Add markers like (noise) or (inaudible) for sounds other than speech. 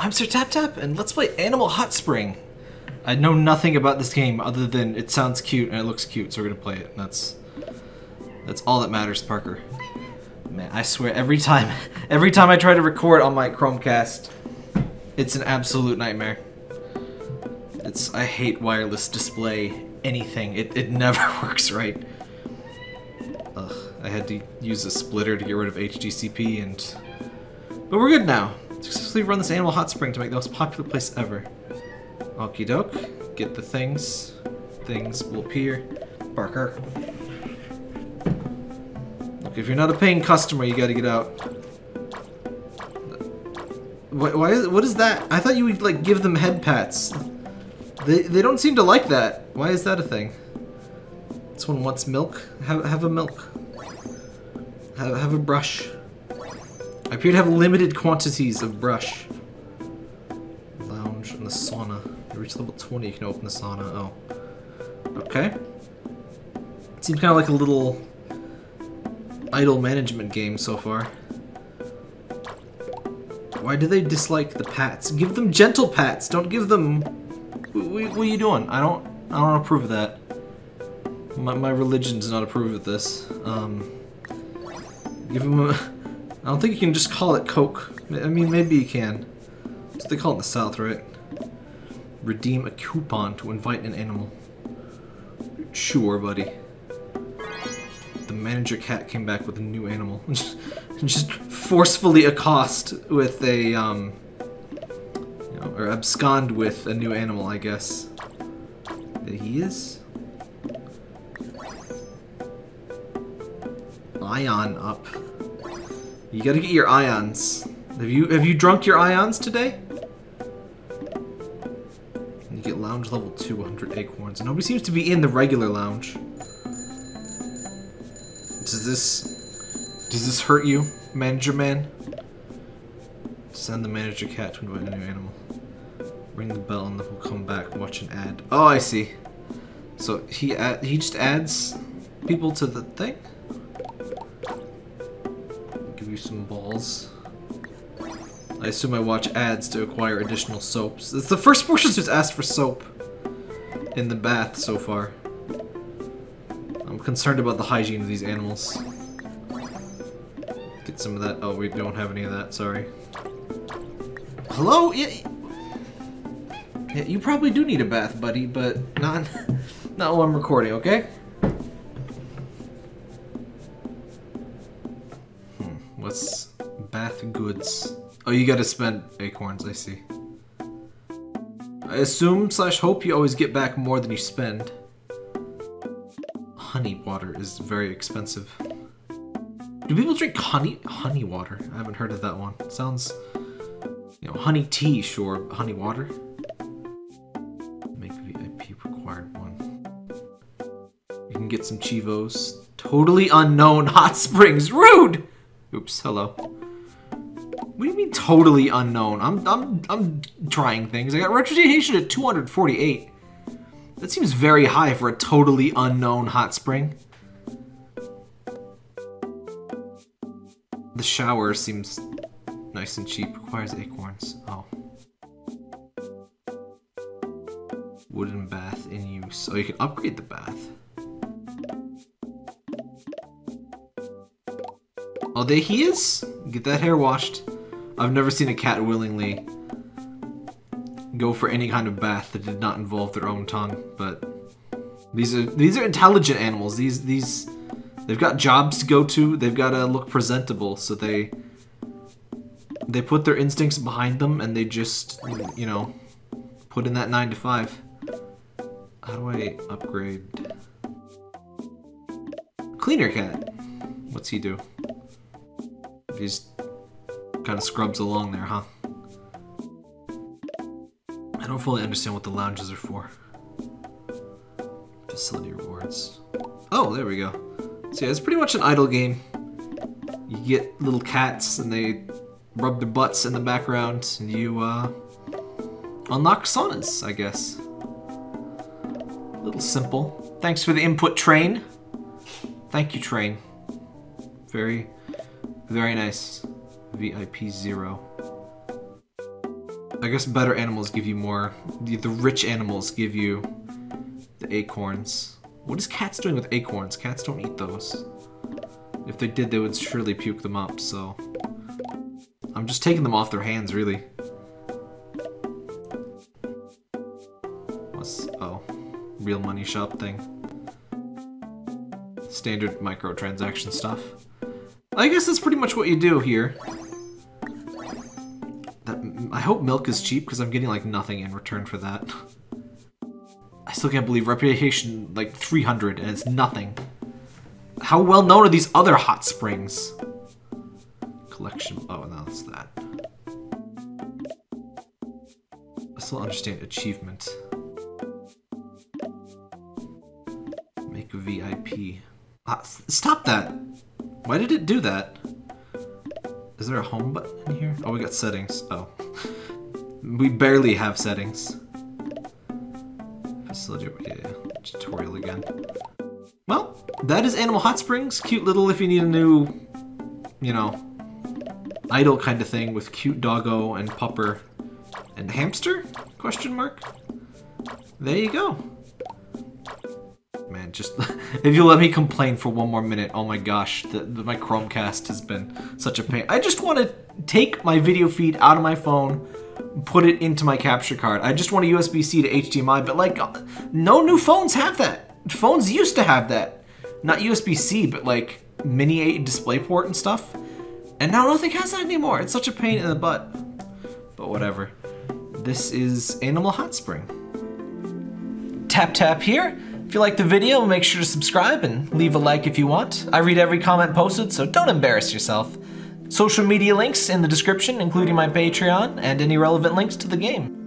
I'm Sir Tap Tap, and let's play Animal Hot Spring. I know nothing about this game other than it sounds cute and it looks cute, so we're gonna play it. That's that's all that matters, Parker. Man, I swear every time, (laughs) every time I try to record on my Chromecast, it's an absolute nightmare. It's I hate wireless display anything. It it (laughs) never works right. Ugh, I had to use a splitter to get rid of HDCP and but we're good now. Successfully run this animal hot spring to make the most popular place ever. Okie doke. Get the things. Things will appear. Barker. Look, if you're not a paying customer, you gotta get out. Why, why is, what is that? I thought you would, like, give them head pats. They, they don't seem to like that. Why is that a thing? This one wants milk? Have, have a milk. Have, have a brush. I appear to have limited quantities of brush. Lounge in the sauna. You reach level 20, you can open the sauna. Oh. Okay. It Seems kind of like a little idle management game so far. Why do they dislike the pats? Give them gentle pats. Don't give them. What, what are you doing? I don't. I don't approve of that. My, my religion does not approve of this. Um, give them a. I don't think you can just call it Coke. I mean, maybe you can. That's what they call it in the South, right? Redeem a coupon to invite an animal. Sure, buddy. The manager cat came back with a new animal. (laughs) just forcefully accost with a, um... You know, or abscond with a new animal, I guess. There he is. Ion up. You gotta get your ions. Have you have you drunk your ions today? You get lounge level 200 acorns. Nobody seems to be in the regular lounge. Does this does this hurt you, manager man? Send the manager cat to invite a new animal. Ring the bell and then we'll come back. Watch an ad. Oh, I see. So he add, he just adds people to the thing some balls. I assume I watch ads to acquire additional soaps. It's the first person who's asked for soap in the bath so far. I'm concerned about the hygiene of these animals. Get some of that. Oh, we don't have any of that. Sorry. Hello? Yeah, yeah, you probably do need a bath, buddy, but not, (laughs) not while I'm recording, okay? What's bath goods? Oh, you gotta spend acorns, I see. I assume slash hope you always get back more than you spend. Honey water is very expensive. Do people drink honey honey water? I haven't heard of that one. It sounds you know, honey tea, sure, honey water. Make VIP required one. You can get some Chivos. Totally unknown hot springs. Rude! Oops, hello. What do you mean totally unknown? I'm I'm I'm trying things. I got reputation at 248. That seems very high for a totally unknown hot spring. The shower seems nice and cheap. Requires acorns. Oh. Wooden bath in use. Oh, you can upgrade the bath. Oh, there he is! Get that hair washed. I've never seen a cat willingly go for any kind of bath that did not involve their own tongue, but these are these are intelligent animals. These these they've got jobs to go to. They've got to look presentable, so they they put their instincts behind them and they just you know put in that 9 to 5. How do I upgrade Cleaner cat. What's he do? He's kind of scrubs along there, huh? I don't fully understand what the lounges are for. Facility rewards. Oh, there we go. So yeah, it's pretty much an idle game. You get little cats and they rub their butts in the background and you uh, unlock saunas, I guess. A little simple. Thanks for the input, Train. Thank you, Train. Very, very nice. VIP zero. I guess better animals give you more. The, the rich animals give you the acorns. What is cats doing with acorns? Cats don't eat those. If they did, they would surely puke them up, so... I'm just taking them off their hands, really. What's... oh. Real money shop thing. Standard microtransaction stuff. I guess that's pretty much what you do here. That, I hope milk is cheap, because I'm getting, like, nothing in return for that. I still can't believe reputation, like, 300, and it's nothing. How well known are these other hot springs? Collection. Oh, no, that's that. I still understand achievement. Make a VIP. Ah, stop that! Why did it do that? Is there a home button in here? Oh, we got settings. Oh. we barely have settings. Facility, yeah, tutorial again. Well, that is Animal Hot Springs. Cute little if you need a new, you know, idle kind of thing with cute doggo and pupper and hamster? Question mark? There you go. Man, just (laughs) if you let me complain for one more minute, oh my gosh, the, the, my Chromecast has been such a pain. I just want to take my video feed out of my phone, put it into my capture card. I just want a USB-C to HDMI, but like, no new phones have that. Phones used to have that. Not USB-C, but like mini 8 DisplayPort and stuff. And now nothing has that anymore. It's such a pain in the butt. But whatever. This is Animal Hot Spring. Tap tap here. If you liked the video, make sure to subscribe and leave a like if you want. I read every comment posted, so don't embarrass yourself. Social media links in the description, including my Patreon, and any relevant links to the game.